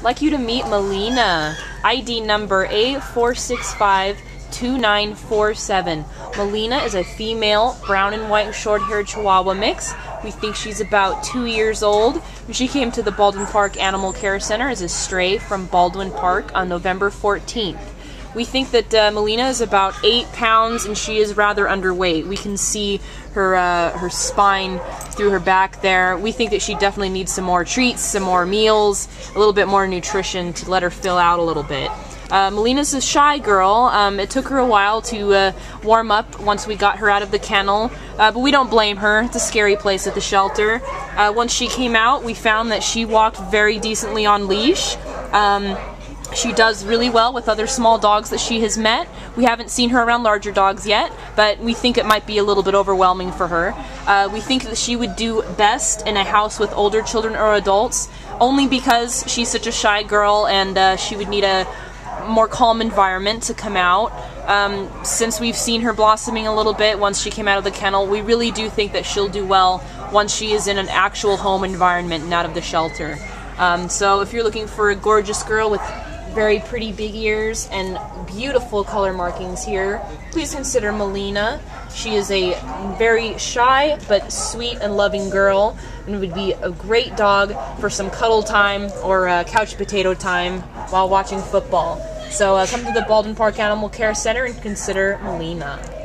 Like you to meet Melina, ID number A4652947. Melina is a female brown and white short haired Chihuahua mix. We think she's about two years old. She came to the Baldwin Park Animal Care Center as a stray from Baldwin Park on November 14th. We think that uh, Melina is about eight pounds and she is rather underweight. We can see her uh, her spine through her back there. We think that she definitely needs some more treats, some more meals, a little bit more nutrition to let her fill out a little bit. Uh, Melina's a shy girl. Um, it took her a while to uh, warm up once we got her out of the kennel, uh, but we don't blame her. It's a scary place at the shelter. Uh, once she came out, we found that she walked very decently on leash. Um, she does really well with other small dogs that she has met. We haven't seen her around larger dogs yet, but we think it might be a little bit overwhelming for her. Uh, we think that she would do best in a house with older children or adults, only because she's such a shy girl and uh, she would need a more calm environment to come out. Um, since we've seen her blossoming a little bit once she came out of the kennel, we really do think that she'll do well once she is in an actual home environment and out of the shelter. Um, so if you're looking for a gorgeous girl with very pretty big ears and beautiful color markings here. Please consider Melina. She is a very shy but sweet and loving girl and would be a great dog for some cuddle time or uh, couch potato time while watching football. So uh, come to the Baldwin Park Animal Care Center and consider Melina.